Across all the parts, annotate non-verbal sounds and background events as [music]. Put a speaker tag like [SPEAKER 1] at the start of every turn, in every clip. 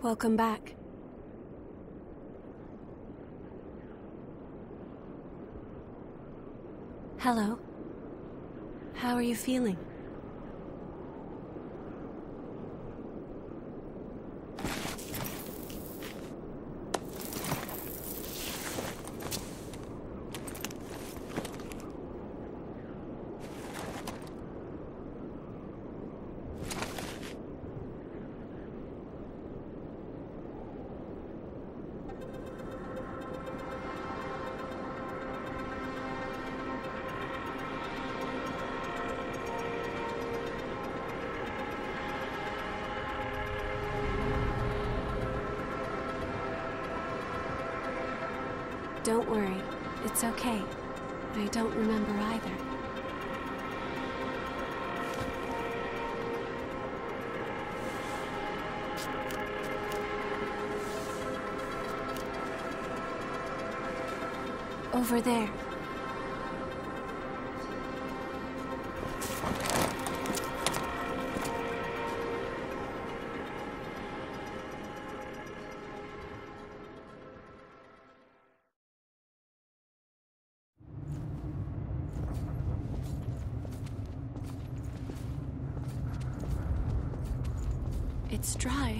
[SPEAKER 1] Welcome back. Hello. How are you feeling? Don't worry. It's okay. I don't remember either. Over there.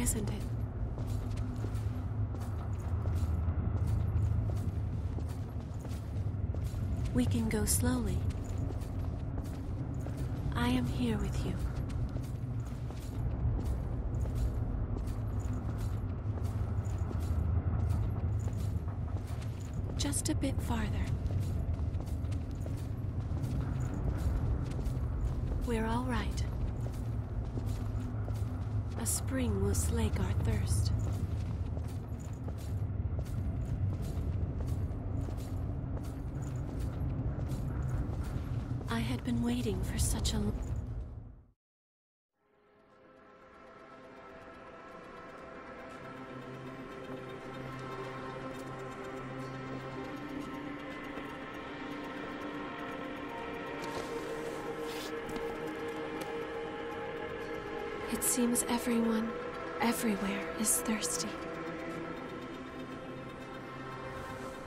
[SPEAKER 1] Isn't it? We can go slowly. I am here with you. Just a bit farther. We're all right. A spring will slake our thirst. I had been waiting for such a seems everyone, everywhere, is thirsty.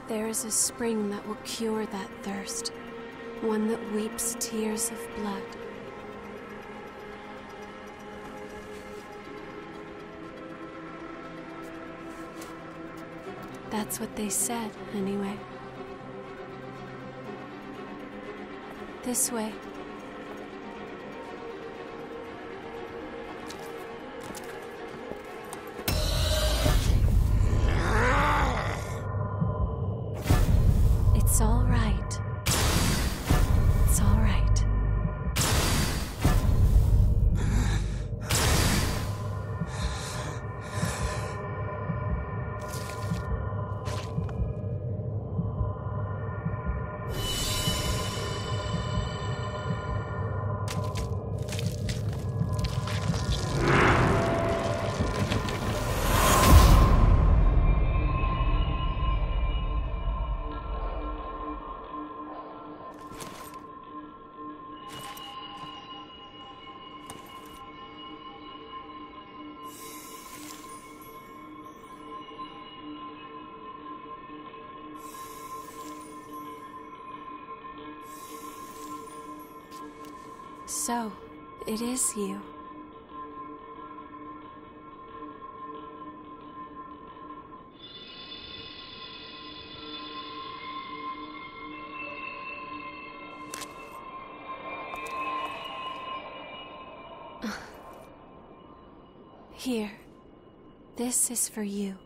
[SPEAKER 1] There is a spring that will cure that thirst, one that weeps tears of blood. That's what they said, anyway. This way. So, it is you. Here. This is for you.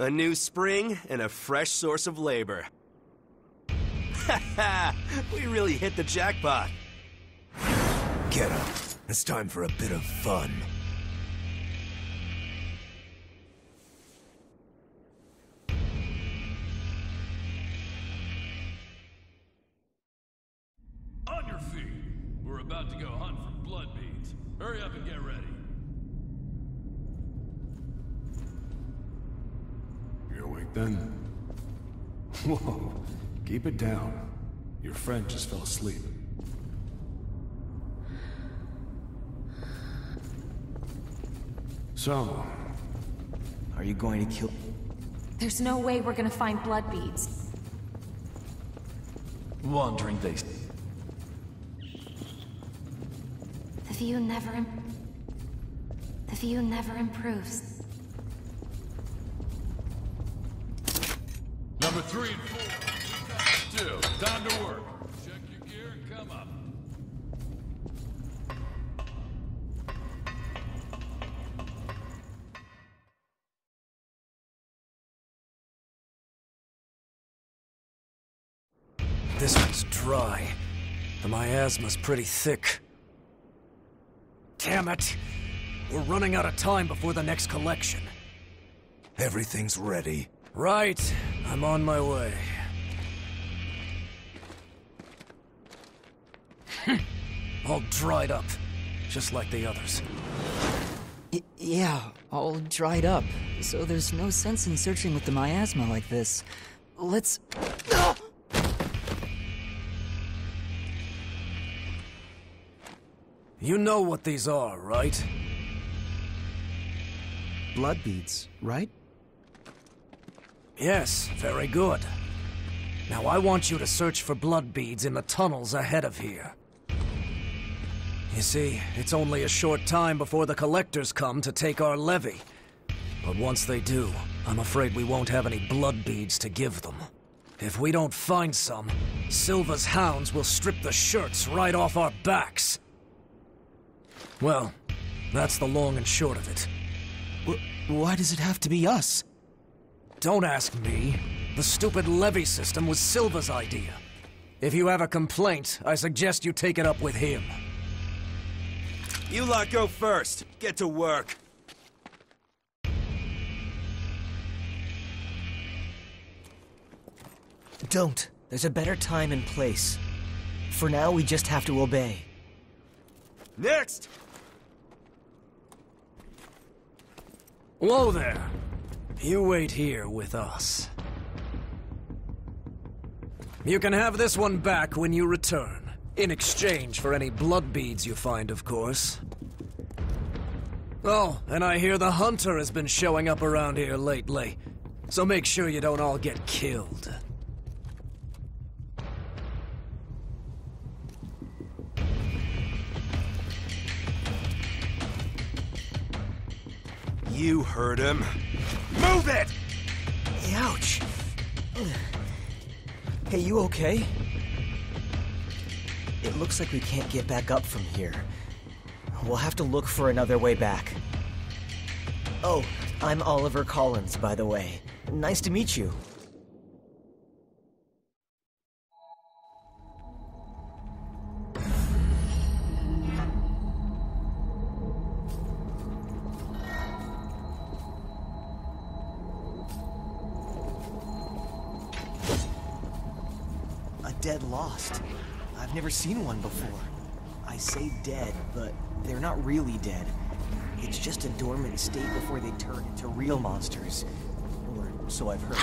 [SPEAKER 2] A new spring and a fresh source of labor. Ha [laughs] ha! We really hit the jackpot.
[SPEAKER 3] Get up. It's time for a bit of fun. On your feet.
[SPEAKER 4] We're about to go hunt for blood beads. Hurry up and get ready.
[SPEAKER 5] Then? Whoa, keep it down. Your friend just fell asleep. So,
[SPEAKER 6] Are you going to kill...
[SPEAKER 7] There's no way we're gonna find blood beads.
[SPEAKER 4] Wandering they...
[SPEAKER 7] The view never... Im- the view never improves.
[SPEAKER 4] Three and four. Two. Time to work. Check your gear and come up.
[SPEAKER 3] This one's dry. The miasma's pretty thick. Damn it! We're running out of time before the next collection.
[SPEAKER 2] Everything's ready.
[SPEAKER 3] Right. I'm on my way. [laughs] All dried up. Just like the others.
[SPEAKER 6] Y yeah, all dried up. So there's no sense in searching with the miasma like this. Let's... [gasps]
[SPEAKER 3] You know what these are, right?
[SPEAKER 6] Blood beads, right?
[SPEAKER 3] Yes, very good. Now I want you to search for blood beads in the tunnels ahead of here. You see, it's only a short time before the collectors come to take our levy. But once they do, I'm afraid we won't have any blood beads to give them. If we don't find some, Silva's hounds will strip the shirts right off our backs. Well, that's the long and short of it.
[SPEAKER 6] Wh why does it have to be us?
[SPEAKER 3] Don't ask me. The stupid levy system was Silva's idea. If you have a complaint, I suggest you take it up with him.
[SPEAKER 2] You lot go first. Get to work.
[SPEAKER 6] Don't. There's a better time and place. For now, we just have to obey.
[SPEAKER 2] Next!
[SPEAKER 3] Whoa there. You wait here with us. You can have this one back when you return. In exchange for any blood beads you find, of course. Oh, and I hear the hunter has been showing up around here lately. So make sure you don't all get killed.
[SPEAKER 2] You heard him. Move it!
[SPEAKER 6] Ouch! Hey, you okay? It looks like we can't get back up from here. We'll have to look for another way back. Oh, I'm Oliver Collins, by the way. Nice to meet you. I've never seen one before. I say dead, but they're not really dead. It's just a dormant state before they turn into real monsters. Or so I've heard.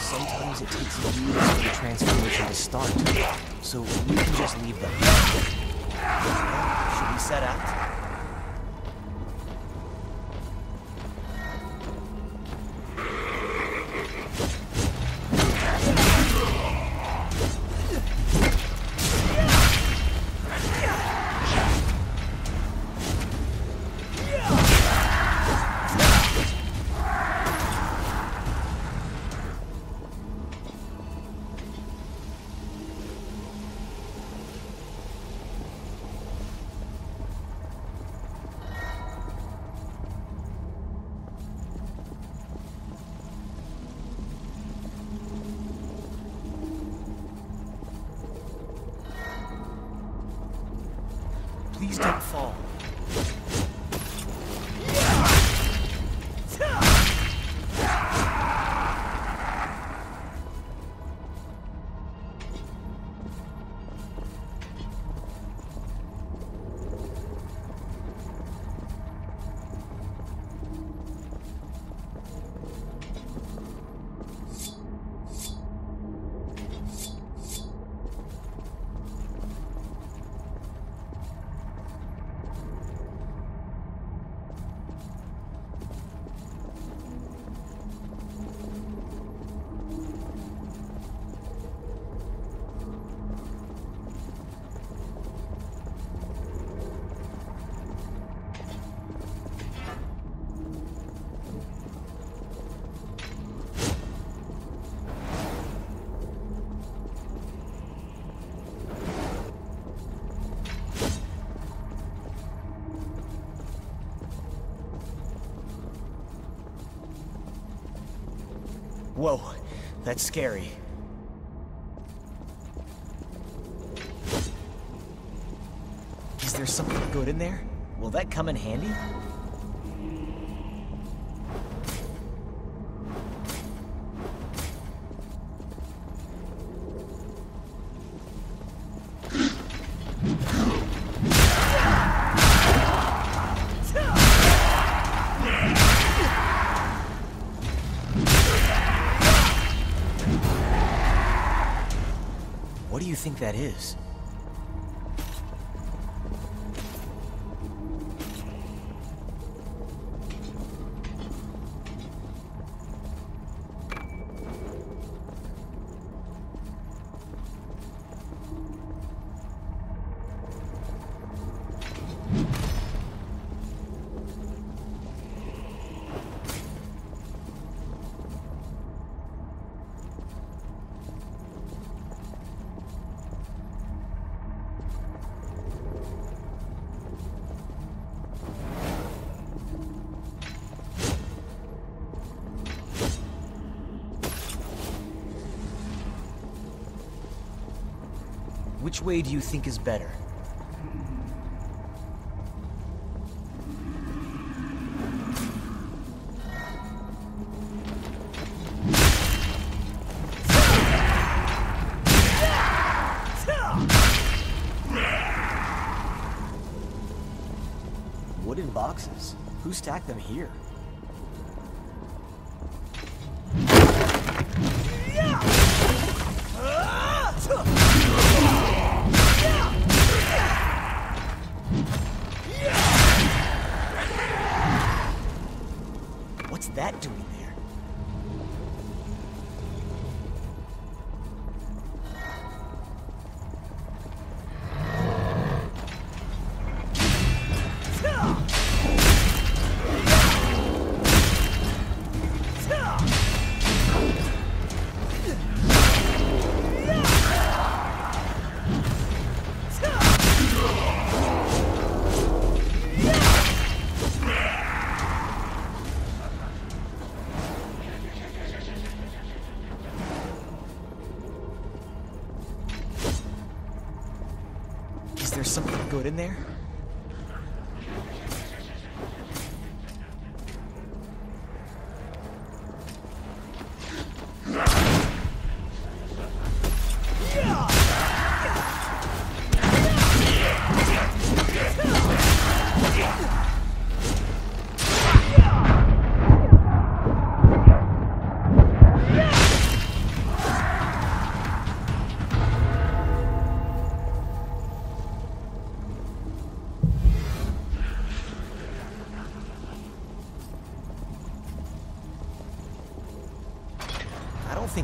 [SPEAKER 6] Sometimes it takes years for the transformation to start. So we can just leave them. Should we set out? Please don't fall. Whoa, that's scary. Is there something good in there? Will that come in handy? That is? Which way do you think is better? Wooden boxes? Who stacked them here? Good in there?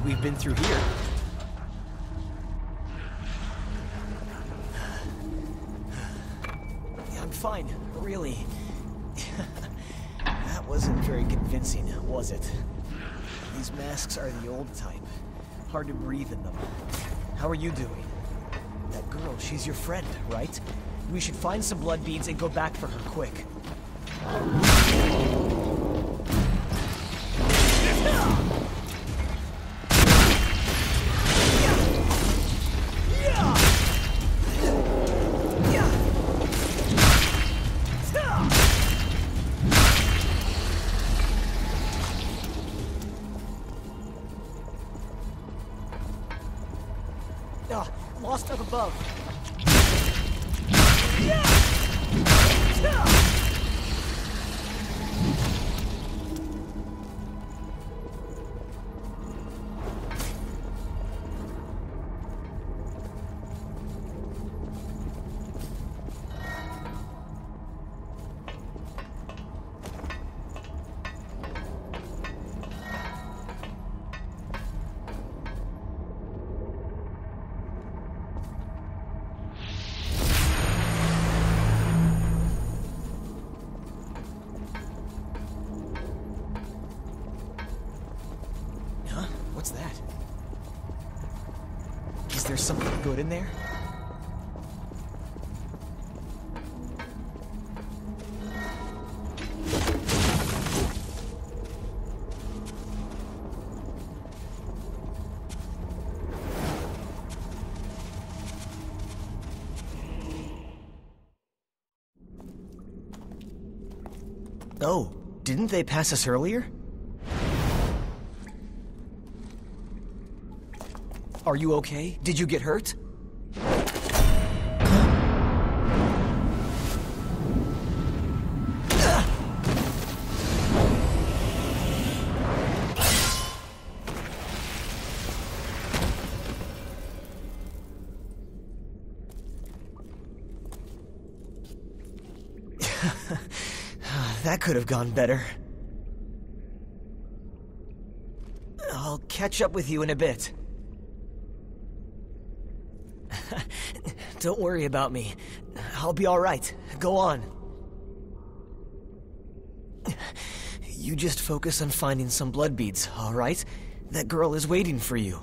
[SPEAKER 6] We've been through here. I'm fine, really. [laughs] that wasn't very convincing, was it? These masks are the old type. Hard to breathe in them. How are you doing? That girl, she's your friend, right? We should find some blood beads and go back for her quick. something good in there? Oh, didn't they pass us earlier? Are you okay? Did you get hurt? [laughs] that could have gone better. I'll catch up with you in a bit. Don't worry about me. I'll be alright. Go on. You just focus on finding some blood beads, alright? That girl is waiting for you.